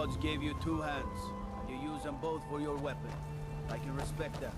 gods gave you two hands, and you use them both for your weapon. I can respect that.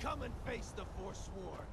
Come, and face the Forsworn.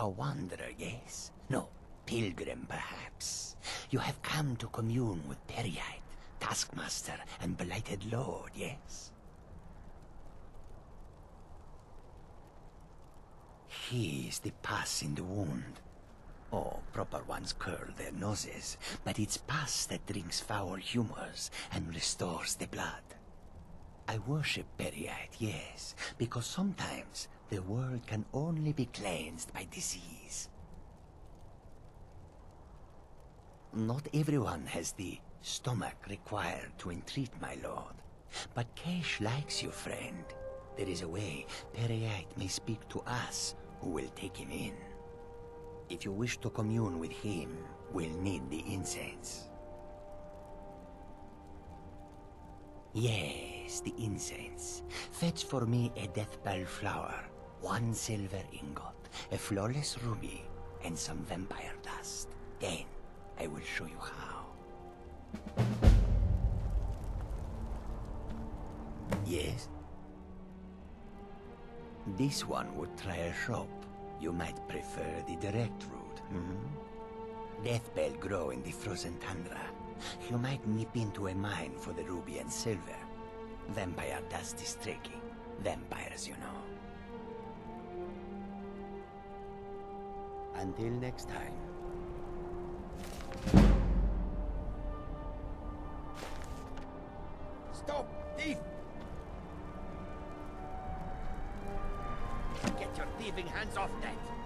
A wanderer, yes? No, pilgrim, perhaps. You have come to commune with Peryite, Taskmaster, and Blighted Lord, yes? He is the pus in the wound. Oh, proper ones curl their noses, but it's pus that drinks foul humors and restores the blood. I worship Peryite, yes, because sometimes the world can only be cleansed by disease. Not everyone has the stomach required to entreat my lord. But Kesh likes you, friend. There is a way Peryite may speak to us who will take him in. If you wish to commune with him, we'll need the incense. Yes, the incense. Fetch for me a deathbell flower, one silver ingot, a flawless ruby, and some vampire dust. Then I will show you how. Yes? This one would try a shop. You might prefer the direct route, hmm? Deathbell grow in the frozen tundra. You might nip into a mine for the ruby and silver. Vampire dust is tricky. Vampires, you know. Until next time. Stop! Thief! Get your thieving hands off that!